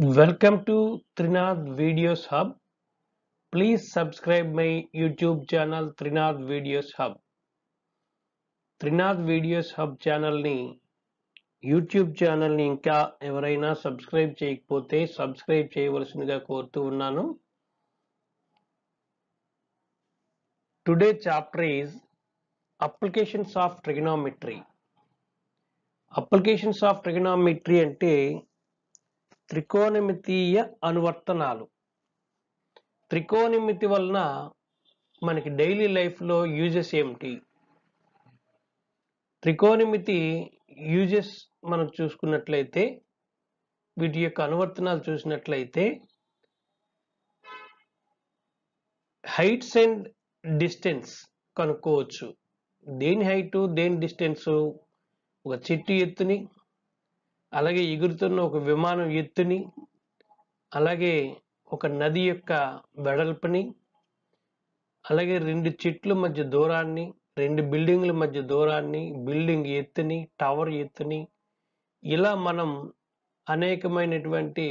Welcome to Trinath Videos Hub. Please subscribe my YouTube channel Trinath Videos Hub. Trinath videos hub ఛానల్ని YouTube ఛానల్ని ఇంకా ఎవరైనా subscribe చేయకపోతే subscribe చేయవలసిందిగా కోరుతూ ఉన్నాను today chapter is applications of trigonometry applications of trigonometry అంటే త్రికోణమితీయ అనువర్తనాలు. త్రికోణమితి వలన మనకి డైలీ లైఫ్లో యూజెస్ ఏమిటి? త్రికోణమితి యూజెస్ మనం చూసుకున్నట్లయితే వీటి యొక్క అనువర్తనాలు చూసినట్లయితే హైట్స్ అండ్ డిస్టెన్స్ కనుక్కోవచ్చు. దేని హైటు దేని డిస్టెన్స్? ఒక చెట్టు ఎత్తుని అలాగే ఎగురుతున్న ఒక విమానం ఎత్తుని అలాగే ఒక నది యొక్క వెడల్పుని అలాగే రెండు చెట్ల మధ్య దూరాన్ని రెండు బిల్డింగ్ల మధ్య దూరాన్ని బిల్డింగ్ ఎత్తుని టవర్ ఎత్తుని ఇలా మనం అనేకమైనటువంటి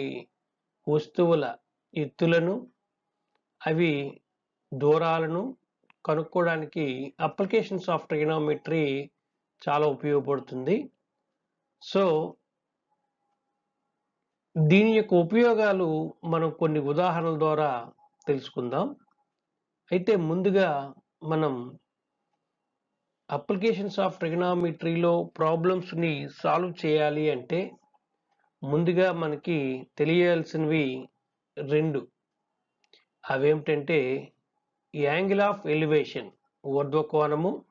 వస్తువుల ఎత్తులను అవి దూరాలను కనుక్కోవడానికి అప్లికేషన్స్ ఆఫ్ ట్రిగనోమెట్రీ చాలా ఉపయోగపడుతుంది. సో దీని యొక్క ఉపయోగాలు మనం కొన్ని ఉదాహరణల ద్వారా తెలుసుకుందాం. అయితే ముందుగా మనం అప్లికేషన్స్ ఆఫ్ ట్రిగనామెట్రీలో ప్రాబ్లమ్స్ని సాల్వ్ చేయాలి అంటే ముందుగా మనకి తెలియాల్సినవి రెండు. అవేమిటంటే యాంగిల్ ఆఫ్ ఎలివేషన్ ఊర్ధ్వ కోణము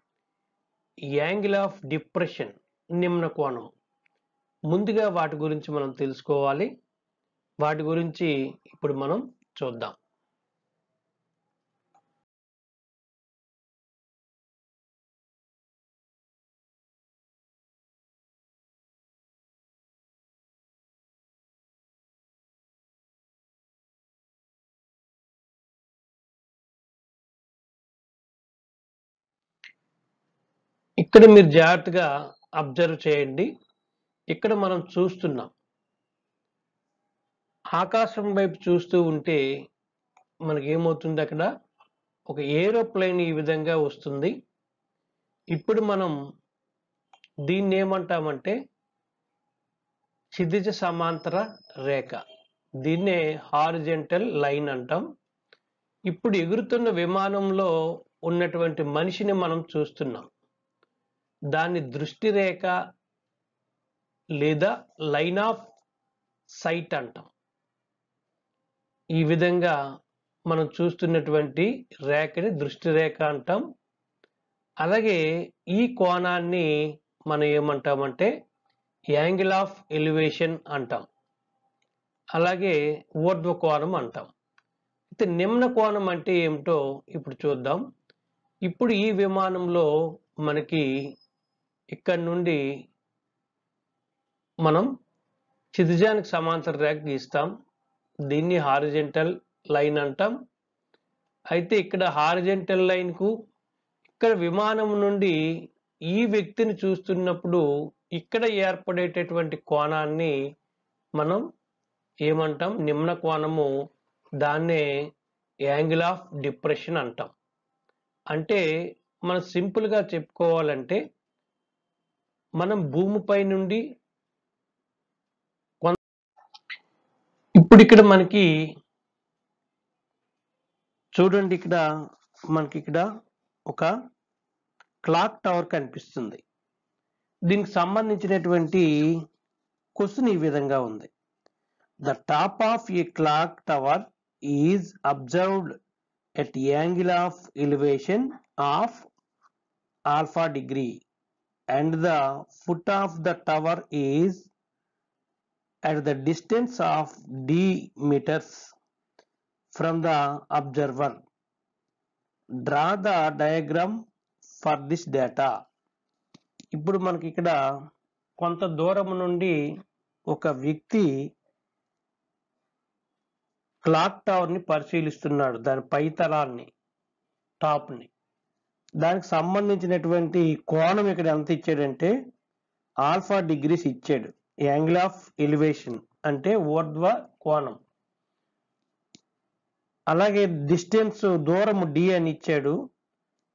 యాంగిల్ ఆఫ్ డిప్రెషన్ నిమ్న కోణం ముందుగా వాటి గురించి మనం తెలుసుకోవాలి. వాటి గురించి ఇప్పుడు మనం చూద్దాం. ఇక్కడ మీరు జాగ్రత్తగా అబ్జర్వ్ చేయండి. ఇక్కడ మనం చూస్తున్నాం. ఆకాశం వైపు చూస్తూ ఉంటే మనకి ఏమవుతుంది అక్కడ? ఒక ఏరోప్లేన్ ఈ విధంగా వస్తుంది. ఇప్పుడు మనం దీన్ని ఏమంటామంటే క్షితిజ సమాంతర రేఖ. దీన్నే హారిజెంటల్ లైన్ అంటాం. ఇప్పుడు ఎగురుతున్న విమానంలో ఉన్నటువంటి మనిషిని మనం చూస్తున్నాం. దాన్ని దృష్టి రేఖ లేదా లైన్ ఆఫ్ సైట్ అంటాం. ఈ విధంగా మనం చూస్తున్నటువంటి రేఖని దృష్టి రేఖ అంటాం. అలాగే ఈ కోణాన్ని మనం ఏమంటామంటే యాంగిల్ ఆఫ్ ఎలివేషన్ అంటాం. అలాగే ఊర్ధ్వ కోణం అంటాం. అయితే నిమ్న కోణం అంటే ఏమిటో ఇప్పుడు చూద్దాం. ఇప్పుడు ఈ విమానంలో మనకి ఇక్కడ నుండి మనం క్షితిజానికి సమాంతర రేఖ గీస్తాం. దీన్ని హారిజెంటల్ లైన్ అంటాం. అయితే ఇక్కడ హారిజెంటల్ లైన్కు ఇక్కడ విమానం నుండి ఈ వ్యక్తిని చూస్తున్నప్పుడు ఇక్కడ ఏర్పడేటటువంటి కోణాన్ని మనం ఏమంటాం? నిమ్న కోణము. దాన్నే యాంగిల్ ఆఫ్ డిప్రెషన్ అంటాం. అంటే మనం సింపుల్గా చెప్పుకోవాలంటే మనం భూమిపై నుండి ఇప్పుడు ఇక్కడ మనకి చూడండి ఇక్కడ మనకి ఇక్కడ ఒక క్లాక్ టవర్ కనిపిస్తుంది. దీనికి సంబంధించినటువంటి క్వశ్చన్ ఈ విధంగా ఉంది. The top of a clock tower is observed at angle of elevation of alpha degree and the foot of the tower is at the distance of d meters from the observer. Draw the diagram for this data. ఇప్పుడు మనకి ఇక్కడ కొంత దూరం నుండి ఒక వ్యక్తి clock టవర్ని పరిశీలిస్తున్నాడు దాని పైతలాన్ని టాప్ని దానికి సంబంధించినటువంటి కోణం ఇక్కడ ఎంత ఇచ్చాడంటే ఆల్ఫా డిగ్రీస్ ఇచ్చాడు యాంగిల్ ఆఫ్ ఎలివేషన్ అంటే ఊర్ధ్వ కోణం. అలాగే డిస్టెన్స్ దూరం డి అని ఇచ్చాడు.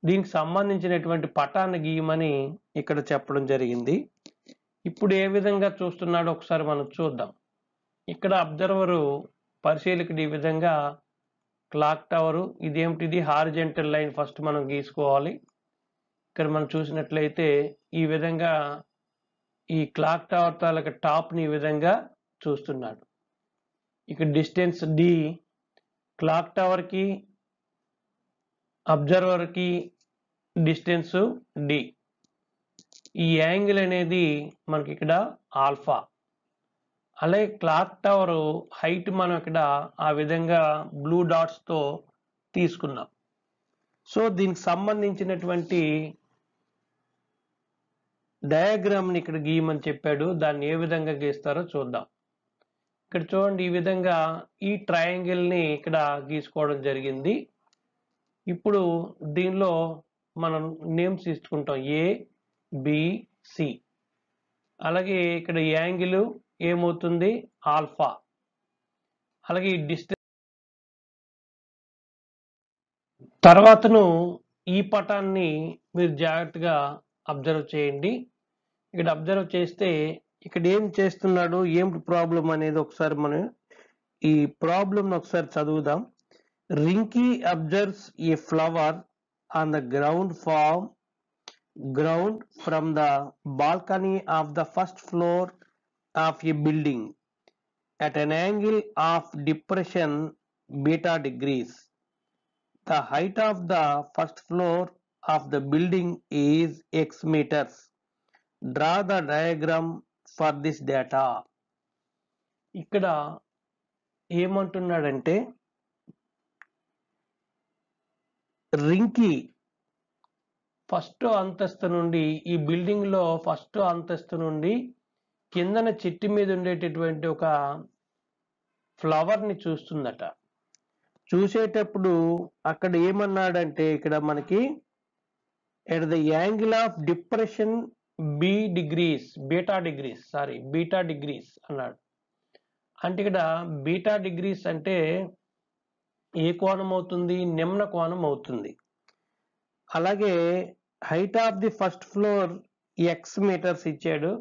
దీనికి సంబంధించినటువంటి పటాన్ని గీయమని ఇక్కడ చెప్పడం జరిగింది. ఇప్పుడు ఏ విధంగా చూస్తున్నాడో ఒకసారి మనం చూద్దాం. ఇక్కడ అబ్జర్వరు పరిశీలకుడు ఈ విధంగా క్లాక్ టవర్ ఇదేమిటిది? హారిజెంటల్ లైన్ ఫస్ట్ మనం గీసుకోవాలి. ఇక్కడ మనం చూసినట్లయితే ఈ విధంగా ఈ క్లాక్ టవర్ తాలూకా టాప్ని ఈ విధంగా చూస్తున్నాడు. ఇక్కడ డిస్టెన్స్ డి క్లాక్ టవర్కి అబ్జర్వర్కి డిస్టెన్స్ డి ఈ యాంగిల్ అనేది మనకి ఇక్కడ ఆల్ఫా. అలాగే క్లాక్ టవర్ హైట్ మనం ఇక్కడ ఆ విధంగా బ్లూ డాట్స్తో తీసుకున్నాం. సో దీనికి సంబంధించినటువంటి డయాగ్రామ్ని ఇక్కడ గీయమని చెప్పాడు. దాన్ని ఏ విధంగా గీస్తారో చూద్దాం. ఇక్కడ చూడండి ఈ విధంగా ఈ ట్రయాంగిల్ని ఇక్కడ గీసుకోవడం జరిగింది. ఇప్పుడు దీనిలో మనం నేమ్స్ తీసుకుంటాం. ఏ బిసి అలాగే ఇక్కడ యాంగిల్ ఏమవుతుంది? ఆల్ఫా అలాగే ఈ డిస్టెన్స్ తర్వాతను ఈ పటాన్ని మీరు జాగ్రత్తగా అబ్జర్వ్ చేయండి. ఇక్కడ అబ్జర్వ్ చేస్తే ఇక్కడ ఏం చేస్తున్నాడు ఏం ప్రాబ్లం అనేది ఒకసారి మనం ఈ ప్రాబ్లం ఒకసారి చదువుదాం Rinki observes a flower on the ground farm ground from the balcony of the first floor of a building at an angle of depression beta degrees. The height of the first floor of the building is x meters. Draw the diagram for this data ఇక్కడ ఏమంటున్నాడంటే Rinki first అంతస్తు నుండి ఈ బిల్డింగ్లో first అంతస్తు నుండి కిందన చెట్టు మీద ఉండేటటువంటి ఒక ఫ్లవర్ని చూస్తుందట. చూసేటప్పుడు అక్కడ ఏమన్నాడంటే ఇక్కడ మనకి at the angle of depression B degrees beta degrees sorry beta degrees అన్నాడు. అంటే ఇక్కడ బీటా డిగ్రీస్ అంటే ఏ కోణం అవుతుంది? నిమ్న కోణం అవుతుంది. అలాగే height of the first floor X meters ఇచ్చాడు.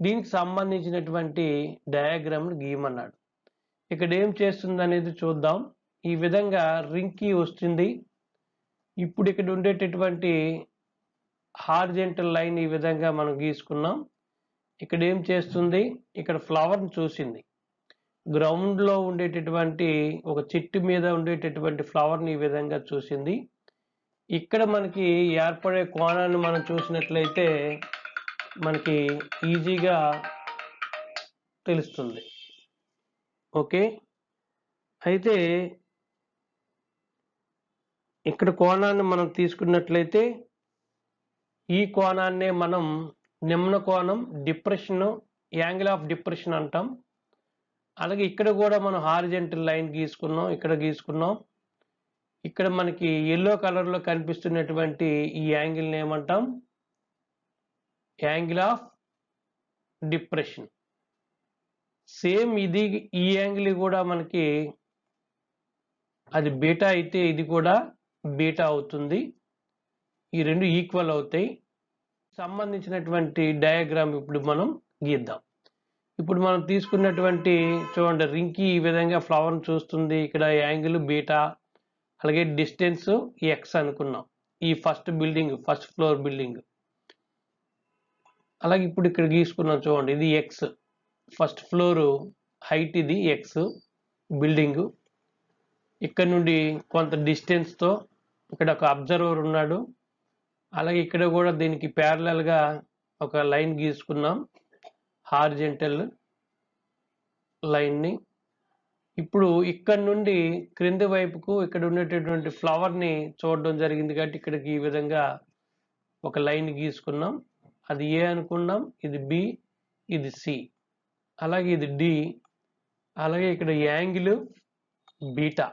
దీనికి సంబంధించినటువంటి డయాగ్రామ్ గీయమన్నాడు. ఇక్కడ ఏం చేస్తుంది అనేది చూద్దాం. ఈ విధంగా రింకి వస్తుంది. ఇప్పుడు ఇక్కడ ఉండేటటువంటి హార్జెంటల్ లైన్ ఈ విధంగా మనం గీసుకున్నాం. ఇక్కడ ఏం చేస్తుంది? ఇక్కడ ఫ్లవర్ని చూసింది. గ్రౌండ్లో ఉండేటటువంటి ఒక చెట్టు మీద ఉండేటటువంటి ఫ్లవర్ని ఈ విధంగా చూసింది. ఇక్కడ మనకి ఏర్పడే కోణాన్ని మనం చూసినట్లయితే మనకి ఈజీగా తెలుస్తుంది. ఓకే? అయితే ఇక్కడ కోణాన్ని మనం తీసుకున్నట్లయితే ఈ కోణాన్నే మనం నిమ్న కోణం డిప్రెషన్ యాంగిల్ ఆఫ్ డిప్రెషన్ అంటాం. అలాగే ఇక్కడ కూడా మనం హారిజెంటల్ లైన్ గీసుకున్నాం ఇక్కడ గీసుకున్నాం. ఇక్కడ మనకి ఎల్లో కలర్లో కనిపిస్తున్నటువంటి ఈ యాంగిల్ని ఏమంటాం? Angle of depression. సేమ్ ఇది ఈ యాంగిల్ కూడా మనకి అది బీటా అయితే ఇది కూడా బీటా అవుతుంది. ఈ రెండు ఈక్వల్ అవుతాయి. సంబంధించినటువంటి డయాగ్రామ్ ఇప్పుడు మనం గీద్దాం. ఇప్పుడు మనం తీసుకున్నటువంటి చూడండి రింకి ఈ విధంగా ఫ్లవర్ని చూస్తుంది. ఇక్కడ యాంగిల్ బీటా అలాగే డిస్టెన్స్ ఎక్స్ అనుకున్నాం. ఈ first building first floor building అలాగే ఇప్పుడు ఇక్కడ గీసుకున్నాం చూడండి ఇది ఎక్స్ ఫస్ట్ ఫ్లోర్ హైట్ ఇది ఎక్స్ బిల్డింగ్ ఇక్కడ నుండి కొంత డిస్టెన్స్తో ఇక్కడ ఒక అబ్జర్వర్ ఉన్నాడు. అలాగే ఇక్కడ కూడా దీనికి ప్యారలల్గా ఒక లైన్ గీసుకున్నాం. హార్జెంటల్ లైన్ని. ఇప్పుడు ఇక్కడ నుండి క్రింది వైపుకు ఇక్కడ ఉండేటటువంటి ఫ్లవర్ని చూడడం జరిగింది కాబట్టి ఇక్కడికి ఈ విధంగా ఒక లైన్ గీసుకున్నాం. అది ఏ అనుకున్నాం? ఇది బి ఇది సి అలాగే ఇది డి అలాగే ఇక్కడ యాంగిల్ బీటా.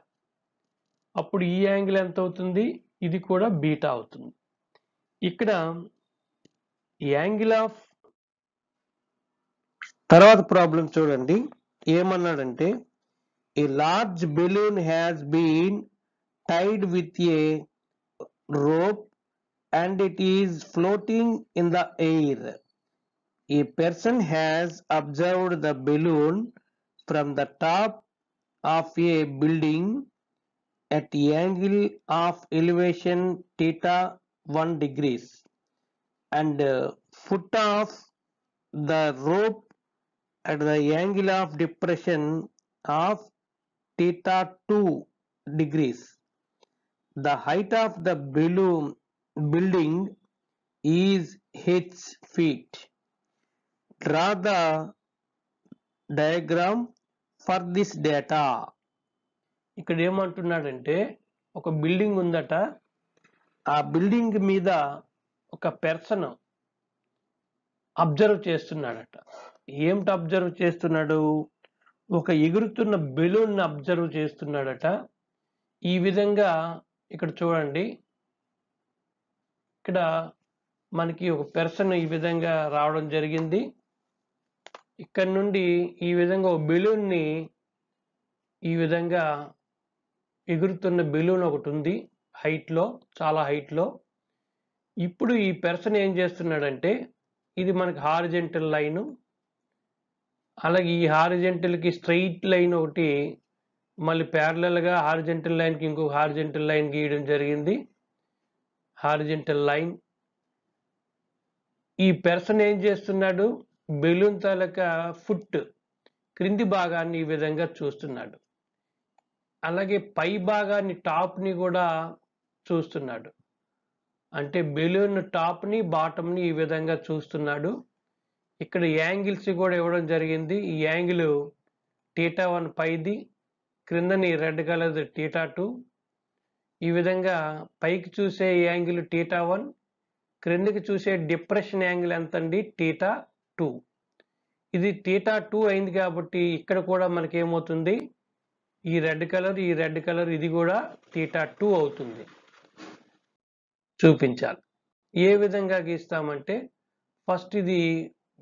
అప్పుడు ఈ యాంగిల్ ఎంత అవుతుంది ఇది కూడా బీటా అవుతుంది. ఇక్కడ యాంగిల్ ఆఫ్ తర్వాత ప్రాబ్లం చూడండి ఏమన్నాడంటే a large balloon has been tied with a rope and it is floating in the air a person has observed the balloon from the top of a building at angle of elevation theta 1 degrees and uh, foot of the rope at the angle of depression of theta 2 degrees the height of the balloon building is h feet draw the diagram for this data ఇక్కడ ఏమంటున్నాడంటే ఒక building ఉందట ఆ building మీద ఒక person observe చేస్తున్నాడట. ఏమిటి observe చేస్తున్నాడు? ఒక ఎగురుతున్న బెలూన్ అబ్జర్వ్ చేస్తున్నాడట. ఈ విధంగా ఇక్కడ చూడండి. ఇక్కడ మనకి ఒక పెర్సన్ ఈ విధంగా రావడం జరిగింది. ఇక్కడ నుండి ఈ విధంగా ఒక బెలూన్ని ఈ విధంగా ఎగురుతున్న బెలూన్ ఒకటి ఉంది. హైట్లో చాలా హైట్లో. ఇప్పుడు ఈ పెర్సన్ ఏం చేస్తున్నాడంటే ఇది మనకి హారిజెంటల్ లైను అలాగే ఈ హారిజెంటల్కి స్ట్రైట్ లైన్ ఒకటి మళ్ళీ ప్యారలల్గా హారిజెంటల్ లైన్కి ఇంకొక హారిజెంటల్ లైన్ గీయడం జరిగింది. హారిజెంటల్ లైన్ ఈ పెర్సన్ ఏం చేస్తున్నాడు? బెలూన్ తాలూకా ఫుట్ క్రింది భాగాన్ని ఈ విధంగా చూస్తున్నాడు. అలాగే పై భాగాన్ని టాప్ని కూడా చూస్తున్నాడు. అంటే బెలూన్ టాప్ని బాటమ్ని ఈ విధంగా చూస్తున్నాడు. ఇక్కడ యాంగిల్స్ కూడా ఇవ్వడం జరిగింది. ఈ యాంగిల్ టీటా వన్ పైది క్రిందని రెడ్ కలర్ టీటా టూ. ఈ విధంగా పైకి చూసే యాంగిల్ టీటా వన్ క్రిందికి చూసే డిప్రెషన్ యాంగిల్ ఎంత అండి టీటా టూ. ఇది టీటా టూ అయింది కాబట్టి ఇక్కడ కూడా మనకి ఏమవుతుంది ఈ రెడ్ కలర్ ఈ రెడ్ కలర్ ఇది కూడా టీటా టూ అవుతుంది. చూపించాలి. ఏ విధంగా గీస్తామంటే ఫస్ట్ ఇది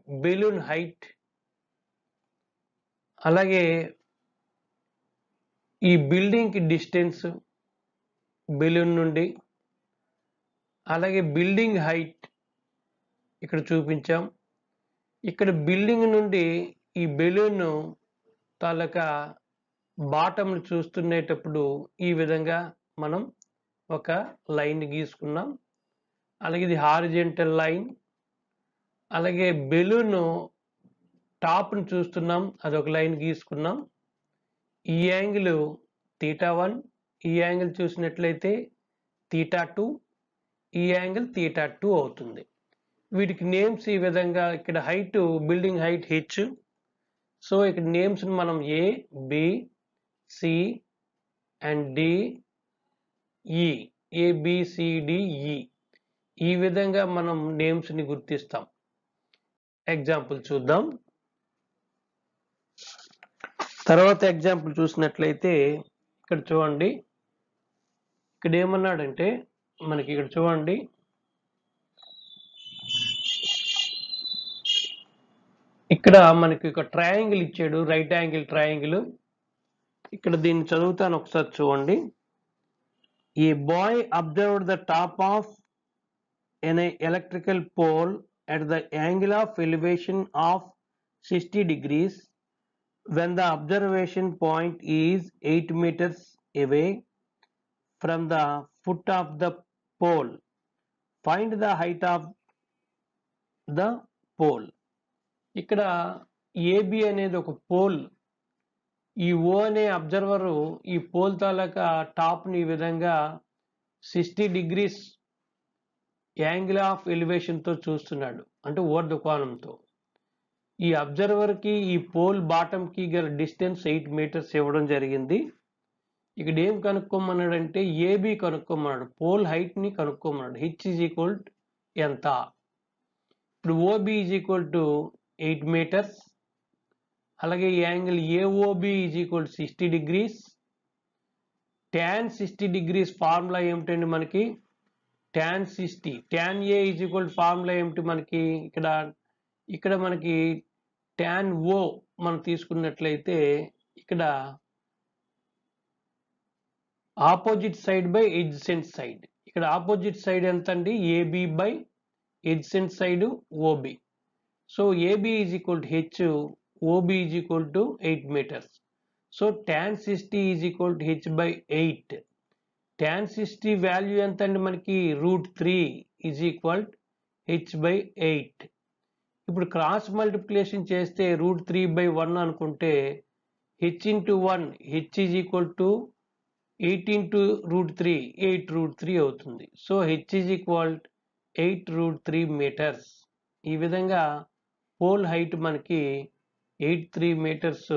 బెలూన్ హైట్ అలాగే ఈ బిల్డింగ్కి డిస్టెన్స్ బెలూన్ నుండి అలాగే బిల్డింగ్ హైట్ ఇక్కడ చూపించాం. ఇక్కడ బిల్డింగ్ నుండి ఈ బెలూన్ తాలూకా బాటంను చూస్తునేటప్పుడు ఈ విధంగా మనం ఒక లైన్ గీసుకున్నాం. అలాగే ఇది హారిజెంటల్ లైన్. అలాగే బెలూన్ టాప్ను చూస్తున్నాం. అదొక లైన్ గీసుకున్నాం. ఈ యాంగిల్ తీటా వన్. ఈ యాంగిల్ చూసినట్లయితే తీటా టూ. ఈ యాంగిల్ తీటా టూ అవుతుంది. వీటికి నేమ్స్ ఈ విధంగా ఇక్కడ height building height H. So ఇక్కడ నేమ్స్ని మనం A B C and D E, ఈ A B C D E e. ఈ విధంగా మనం నేమ్స్ని గుర్తిస్తాం. ఎగ్జాంపుల్ చూద్దాం. తర్వాత ఎగ్జాంపుల్ చూసినట్లయితే ఇక్కడ చూడండి. ఇక్కడ ఏమన్నాడంటే మనకి ఇక్కడ చూడండి. ఇక్కడ మనకి ఒక ట్రయాంగిల్ ఇచ్చాడు రైట్ యాంగిల్ ట్రయాంగిల్ ఇక్కడ దీన్ని చదువుతాను ఒకసారి చూడండి. ఈ boy observed the top of an electrical pole at the angle of elevation of sixty degrees when the observation point is eight meters away from the foot of the pole find the height of the pole ఇక్కడ AB అనేది ఒక pole ఈ ఓ అనే observer ఈ pole తాలూకా టాప్ని ఈ విధంగా sixty degrees angle of ఎలివేషన్తో చూస్తున్నాడు అంటే ఊర్ధ కోణంతో. ఈ అబ్జర్వర్కి ఈ పోల్ బాటంకి గల డిస్టెన్స్ ఎయిట్ మీటర్స్ ఇవ్వడం జరిగింది. ఇక్కడ ఏం కనుక్కోమన్నాడంటే ఏబి కనుక్కోమన్నాడు పోల్ హైట్ని కనుక్కోమన్నాడు హెచ్ ఈజ్ ఈక్వల్ ఎంత? ఇప్పుడు OB is equal to eight meters అలాగే ఈ angle AOB is equal sixty degrees tan sixty degrees formula ఏమిటండి మనకి? Tan sixty tan A is equal formula ఏమిటి మనకి? ఇక్కడ ఇక్కడ మనకి ట్యాన్ ఓ మనం తీసుకున్నట్లయితే ఇక్కడ opposite side by adjacent side ఇక్కడ ఆపోజిట్ సైడ్ ఎంత అండి AB by adjacent side OB so AB is equal to H OB is equal to eight meters so tan sixty is equal to H by eight tan sixty value ఎంత అండి మనకి root three is equal H by eight ఇప్పుడు cross multiplication చేస్తే root three by one అనుకుంటే H into one H is equal to eight into root three eight root three అవుతుంది. So H is equal eight root three meters ఈ విధంగా pole height మనకి eight three metres